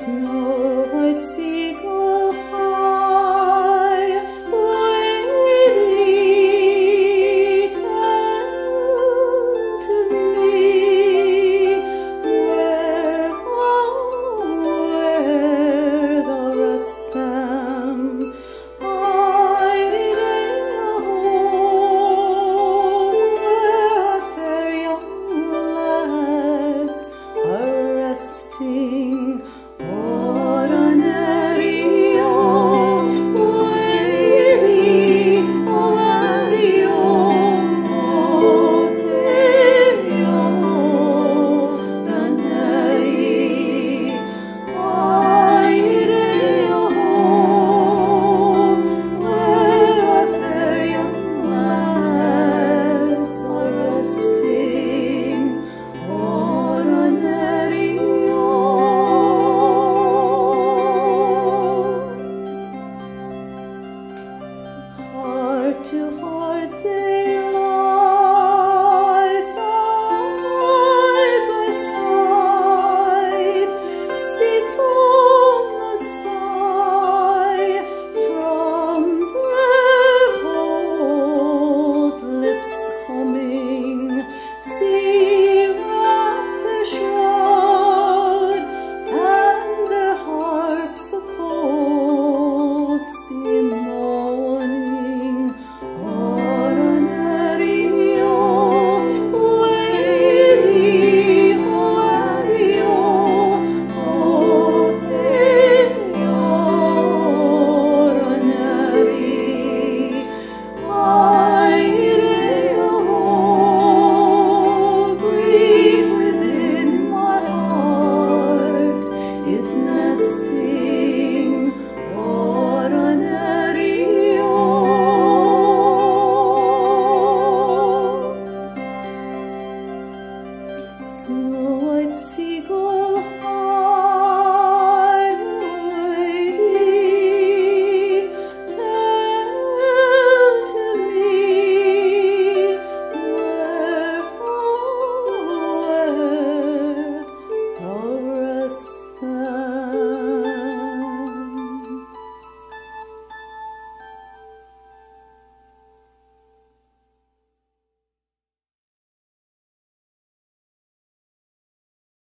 snow-white sea. to hold.